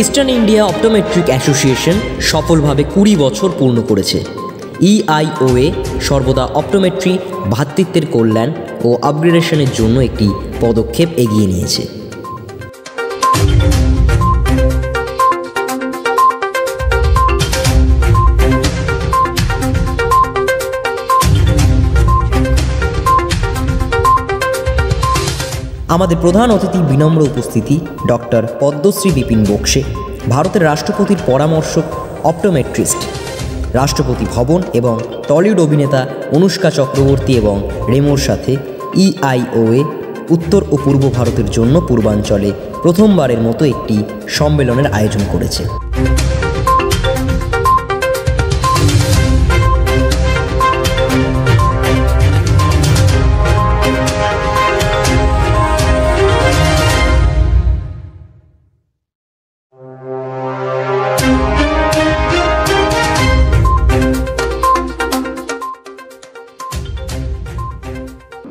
Eastern India optometric association সফলভাবে কুড়ি বছর পূর্ণ করেছে। ইআইওএ সর্বদা অপটোমেট্রি ভ্রাতৃত্বের কল্যাণ ও আপগ্রেডেশনের জন্য একটি পদক্ষেপ এগিয়ে নিয়েছে। আমাদের প্রধান অতিথি বিনম্র উপস্থিতি, ডক্টর পদ্মশ্রী বিপিন বক্সে, ভারতের রাষ্ট্রপতির পরামর্শক, অপটোমেট্রিস্ট, রাষ্ট্রপতি ভবন এবং টলিউড অভিনেতা অনুষ্কা চক্রবর্তী এবং রেমোর সাথে ইআইওএ উত্তর ও পূর্ব ভারতের জন্য পূর্বাঞ্চলে প্রথমবারের মতো একটি সম্মেলনের আয়োজন করেছে।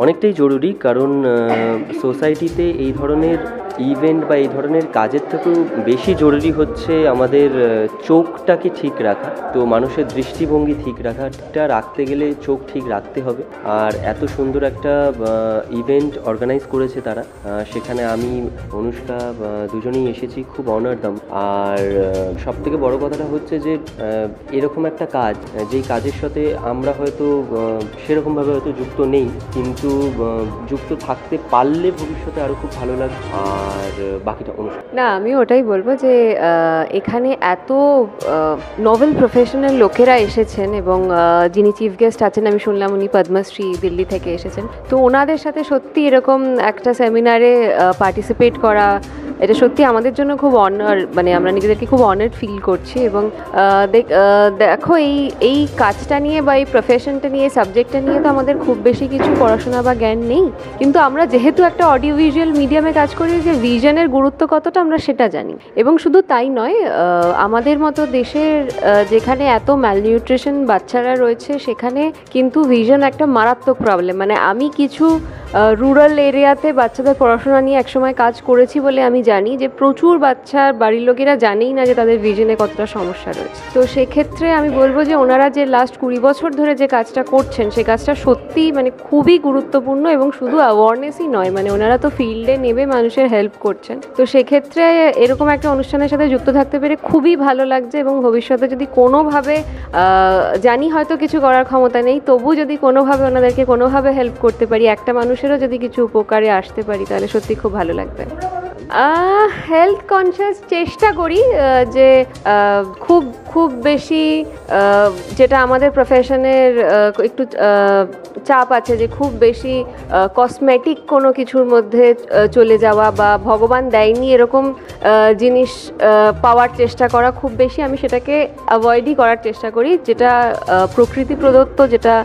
অনেকটাই জরুরি কারণ সোসাইটিতে এই ধরনের ইভেন্ট বা এই ধরনের কাজের থেকেও বেশি জরুরি হচ্ছে আমাদের চোখটাকে ঠিক রাখা। তো মানুষের দৃষ্টিভঙ্গি ঠিক রাখাটা রাখতে গেলে চোখ ঠিক রাখতে হবে। আর এত সুন্দর একটা ইভেন্ট অর্গানাইজ করেছে তারা। সেখানে আমি, অনুষ্কা দুজনেই এসেছি, খুব অনার দাম আর সব থেকে বড় কথাটা হচ্ছে যে এরকম একটা কাজ যেই কাজের সাথে আমরা হয়তো সেরকমভাবে হয়তো যুক্ত নেই, কিন্তু যুক্ত থাকতে পারলে ভবিষ্যতে আরও খুব ভালো লাগবে। আর আহ, বাকিটা অনুষ্ঠান। না আমি ওটাই বলব যে এখানে এত নভেল প্রফেশনাল লোকেরা এসেছেন এবং যিনি চিফ গেস্ট আছেন আমি শুনলাম উনি পদ্মশ্রী দিল্লি থেকে এসেছেন। তো ওনাদের সাথে সত্যি এরকম একটা সেমিনারে পার্টিসিপেট করা এটা সত্যি আমাদের জন্য খুব অনার মানে আমরা নিজেদেরকে খুব অনার্ড ফিল করছি এবং দেখ এই এই কাজটা নিয়ে বা এই প্রফেশনটা নিয়ে সাবজেক্টটা নিয়ে তো আমাদের খুব বেশি কিছু পড়াশোনা বা জ্ঞান নেই। কিন্তু আমরা যেহেতু একটা অডিও ভিজুয়াল মিডিয়ামে কাজ করি যে ভিশনের গুরুত্ব কতটা আমরা সেটা জানি। এবং শুধু তাই নয় আমাদের মতো দেশের যেখানে এত ম্যালনিউট্রিশন বাচ্চারা রয়েছে, সেখানে কিন্তু ভিশন একটা মারাত্মক প্রবলেম মানে আমি কিছু রুরাল এরিয়াতে বাচ্চাদের পড়াশোনা নিয়ে একসময় কাজ করেছি বলে আমি জানি যে প্রচুর বাচ্চা বাড়ির লোকেরা জানেই না যে তাদের ভিশনে কতটা সমস্যা রয়েছে। তো সেক্ষেত্রে আমি বলব যে ওনারা যে লাস্ট কুড়ি বছর ধরে যে কাজটা করছেন, সে কাজটা সত্যিই মানে খুবই গুরুত্বপূর্ণ এবং শুধু অ্যাওয়ারনেসই নয় মানে ওনারা তো ফিল্ডে নেবে মানুষের হেল্প করছেন। তো সেক্ষেত্রে এরকম একটা অনুষ্ঠানের সাথে যুক্ত থাকতে পেরে খুবই ভালো লাগছে এবং ভবিষ্যতে যদি কোনোভাবে জানি হয়তো কিছু করার ক্ষমতা নেই, তবু যদি কোনোভাবে ওনাদেরকে কোনোভাবে হেল্প করতে পারি, একটা মানুষেরও যদি কিছু উপকারে আসতে পারি, তাহলে সত্যি খুব ভালো লাগবে। হেলথ কনসিয়াস চেষ্টা করি যে খুব খুব বেশি যেটা আমাদের প্রফেশনের একটু চাপ আছে যে, খুব বেশি কসমেটিক কোনো কিছুর মধ্যে চলে যাওয়া বা ভগবান দেয়নি এরকম জিনিস পাওয়ার চেষ্টা করা খুব বেশি আমি সেটাকে অ্যাভয়েডই করার চেষ্টা করি, যেটা প্রকৃতি প্রদত্ত, যেটা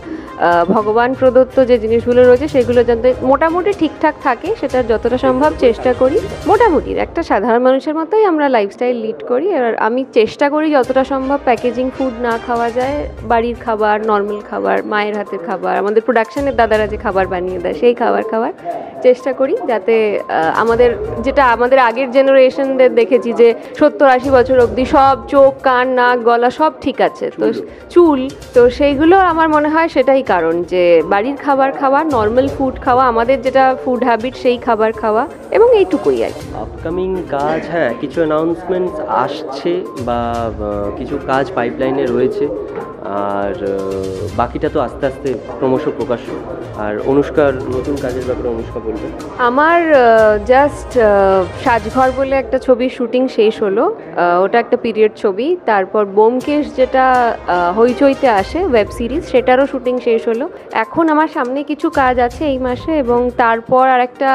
ভগবান প্রদত্ত যে জিনিসগুলো রয়েছে সেগুলো যাতে মোটামুটি ঠিকঠাক থাকে সেটা যতটা সম্ভব চেষ্টা করি। মোটামুটি একটা সাধারণ মানুষের মতোই আমরা লাইফস্টাইল লিড করি। আর আমি চেষ্টা করি যতটা সম্ভব প্যাকেজিং ফুড না খাওয়া যায়। বাড়ির খাবার নর্মাল খাবার মায়ের হাতের খাবার আমাদের প্রোডাকশনের দাদারা যে খাবার বানিয়ে দেয় সেই খাবার খাওয়ার চেষ্টা করি যাতে আমাদের যেটা আমাদের আগের জেনারেশনদের দেখেছি যে সত্তর আশি বছর অবধি সব চোখ কান নাক গলা সব ঠিক আছে। তো চুল তো সেইগুলো আমার মনে হয় সেটাই কারণ যে বাড়ির খাবার খাওয়া নর্মাল ফুড খাওয়া, আমাদের যেটা ফুড হ্যাবিট সেই খাবার খাওয়া এবং এইটুকুই আর কি। আপকামিং কাজ হ্যাঁ কিছু অ্যানাউন্সমেন্টস আসছে বা কিছু কাজ পাইপলাইনে রয়েছে। আর বাকিটা তো আস্তে আস্তে ক্রমশ প্রকাশ আর অনুষ্কার নতুন কাজের ব্যাপারে অনুষ্কা বলবে? আমার জাস্ট সাজঘর বলে একটা ছবির শুটিং শেষ হলো। ওটা একটা পিরিয়ড ছবি। তারপর বোমকেশ যেটা হইচইতে আসে ওয়েব সিরিজ সেটারও শুটিং শেষ হলো। এখন আমার সামনে কিছু কাজ আছে এই মাসে এবং তারপর আর একটা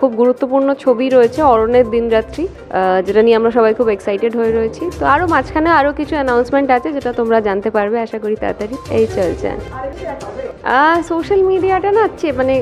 খুব গুরুত্বপূর্ণ ছবি রয়েছে অরণের দিনরাত্রি যেটা নিয়ে আমরা সবাই খুব এক্সাইটেড হয়ে রয়েছি। তো আরও মাঝখানে আরও কিছু অ্যানাউন্সমেন্ট আছে যেটা তোমরা জানতে পারবে, আশা করি তাড়াতাড়ি। এই চলছে। সোশ্যাল মিডিয়াটা না মানে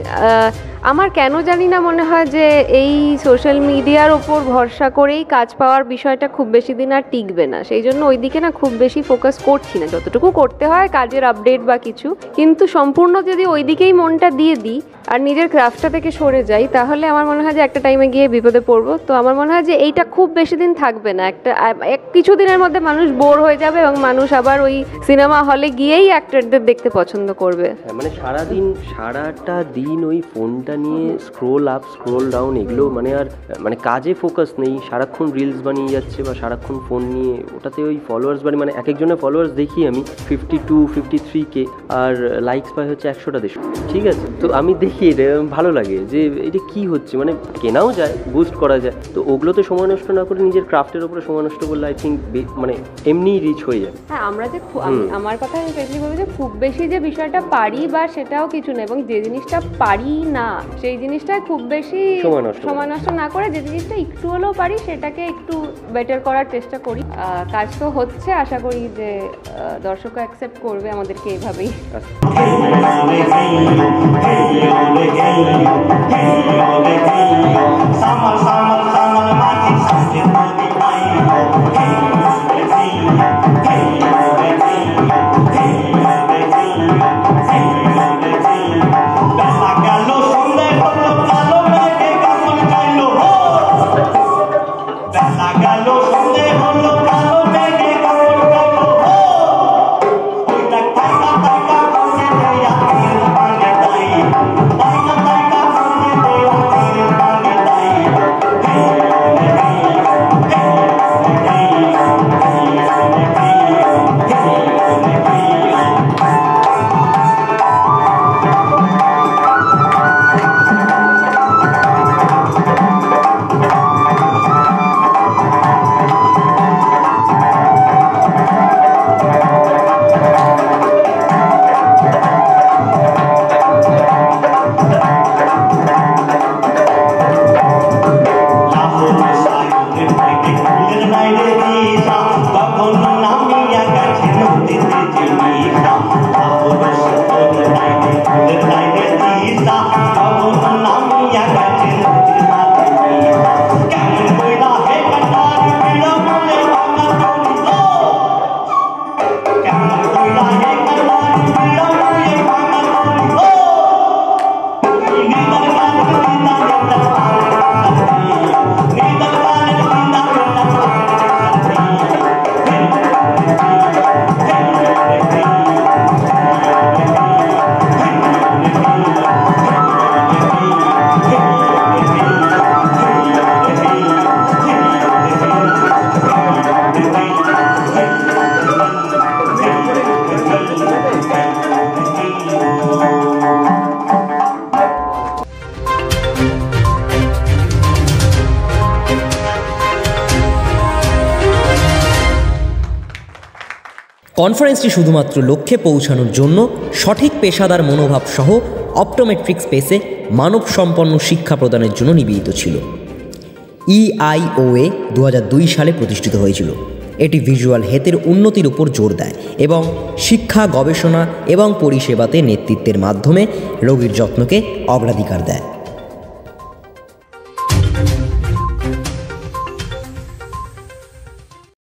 আমার কেন জানি না মনে হয় যে এই সোশ্যাল মিডিয়ার ওপর ভরসা করেই কাজ পাওয়ার বিষয়টা খুব বেশি দিন আর টিকবে না। সেই জন্য ওই দিকে না খুব বেশি ফোকাস করছি না। যতটুকু করতে হয় কাজের আপডেট বা কিছু, কিন্তু সম্পূর্ণ যদি ওই দিকেই মনটা দিয়ে দিই আর নিজের ক্রাফটটা থেকে সরে যাই, তাহলে আমার মনে হয় যে একটা টাইমে গিয়ে বিপদে পড়ব। তো আমার মনে হয় যে এইটা খুব বেশি দিন থাকবে না। একটা এক কিছু দিনের মধ্যে মানুষ বোর হয়ে যাবে এবং মানুষ আবার ওই সিনেমা হলে গিয়েই অ্যাক্টরদের দেখতে পছন্দ করবে। হ্যাঁ মানে সারাদিন, সারাটা দিন ওই ফোনটা নিয়ে স্ক্রোল আপ স্ক্রোল ডাউন এগুলো মানে আর মানে কাজে ফোকাস নেই সারাক্ষণ রিলস বানিয়ে যাচ্ছে বা সারাক্ষণ ফোন নিয়ে ওটাতে ওই ফলোয়ার্স বানিয়ে মানে এক একজনের ফলোয়ার্স দেখি আমি ফিফটি টু ফিফটি থ্রি কে আর লাইকস পাই হচ্ছে একশোটা দেড়শো ঠিক আছে? তো আমি দেখি এটা ভালো লাগে যে এটা কি হচ্ছে মানে কেনাও যায় বুস্ট করা যায় তো ওগুলোতে সময় নষ্ট না করে নিজের ক্রাফটের উপরে সময় নষ্ট করলে আই থিঙ্ক মানে এমনিই রিচ হয়ে যাবে হ্যাঁ আমরা যে আমার কথা আমি স্পেশালি বলব যে খুব বেশি যে বিষয়টা পারি বা সেটাও কিছু না এবং যে জিনিসটা পারি না সেই জিনিসটা খুব বেশি সময় নষ্ট না করে যে জিনিসটা একটু হলেও পারি সেটাকে একটু বেটার করার চেষ্টা করি কাজ তো হচ্ছে আশা করি যে আহ, দর্শকও অ্যাকসেপ্ট করবে আমাদেরকে এইভাবেই sama sama mati sakit কনফারেন্সটি শুধুমাত্র লক্ষ্যে পৌঁছানোর জন্য সঠিক পেশাদার মনোভাব সহ অপটোমেট্রিক স্পেসে মানব সম্পন্ন শিক্ষা প্রদানের জন্য নিবেদিত ছিল। E ইআইওএ দু হাজার দুই সালে প্রতিষ্ঠিত হয়েছিল। এটি ভিজুয়াল হেতের উন্নতির উপর জোর দেয় এবং শিক্ষা, গবেষণা এবং পরিষেবাতে নেতৃত্বের মাধ্যমে রোগীর যত্নকে অগ্রাধিকার দেয়।